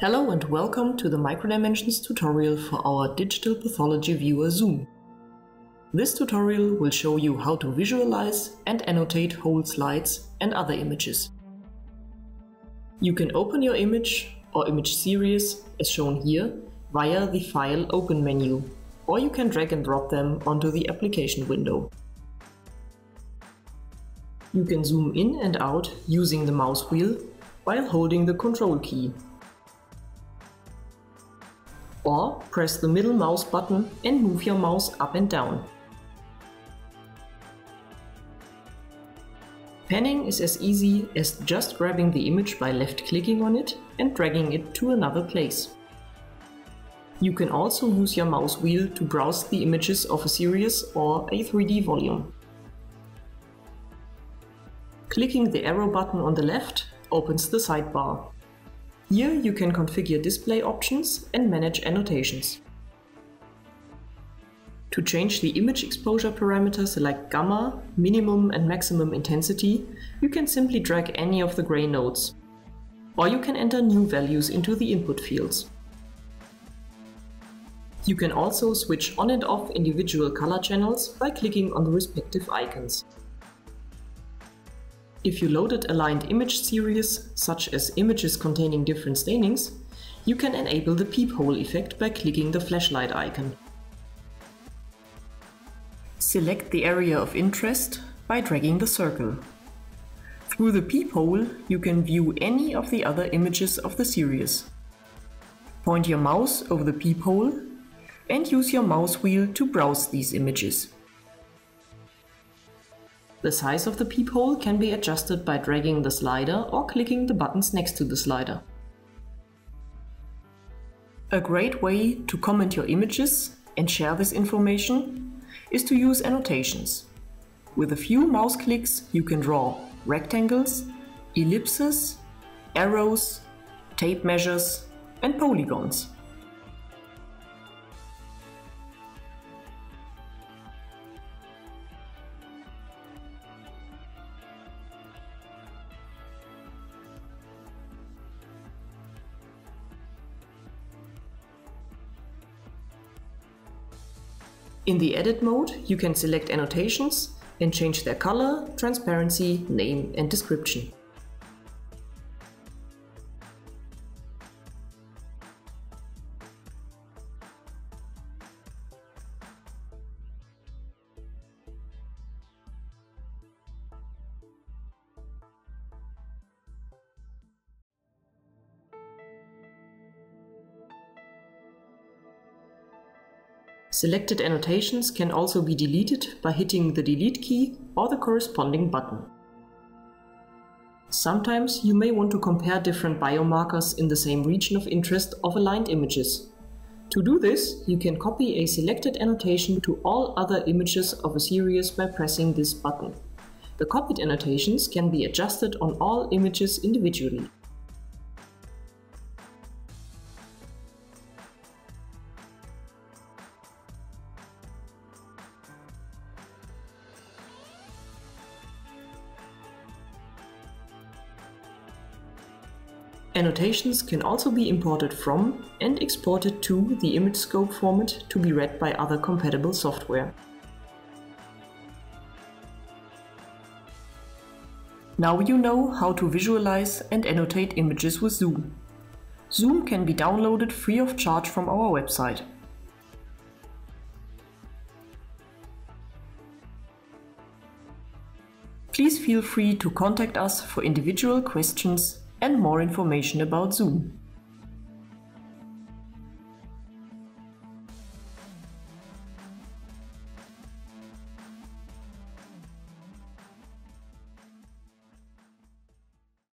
Hello and welcome to the Microdimensions tutorial for our Digital Pathology Viewer Zoom. This tutorial will show you how to visualize and annotate whole slides and other images. You can open your image or image series, as shown here, via the File Open menu, or you can drag and drop them onto the application window. You can zoom in and out using the mouse wheel while holding the control key or press the middle mouse button and move your mouse up and down. Panning is as easy as just grabbing the image by left clicking on it and dragging it to another place. You can also use your mouse wheel to browse the images of a series or a 3D volume. Clicking the arrow button on the left opens the sidebar. Here you can configure display options and manage annotations. To change the image exposure parameters like gamma, minimum and maximum intensity, you can simply drag any of the gray nodes. Or you can enter new values into the input fields. You can also switch on and off individual color channels by clicking on the respective icons. If you loaded aligned image series, such as images containing different stainings, you can enable the peephole effect by clicking the flashlight icon. Select the area of interest by dragging the circle. Through the peephole, you can view any of the other images of the series. Point your mouse over the peephole and use your mouse wheel to browse these images. The size of the peephole can be adjusted by dragging the slider or clicking the buttons next to the slider. A great way to comment your images and share this information is to use annotations. With a few mouse clicks you can draw rectangles, ellipses, arrows, tape measures and polygons. In the Edit mode, you can select annotations and change their color, transparency, name and description. Selected annotations can also be deleted by hitting the delete key or the corresponding button. Sometimes you may want to compare different biomarkers in the same region of interest of aligned images. To do this, you can copy a selected annotation to all other images of a series by pressing this button. The copied annotations can be adjusted on all images individually. Annotations can also be imported from and exported to the ImageScope format to be read by other compatible software. Now you know how to visualize and annotate images with Zoom. Zoom can be downloaded free of charge from our website. Please feel free to contact us for individual questions and more information about Zoom.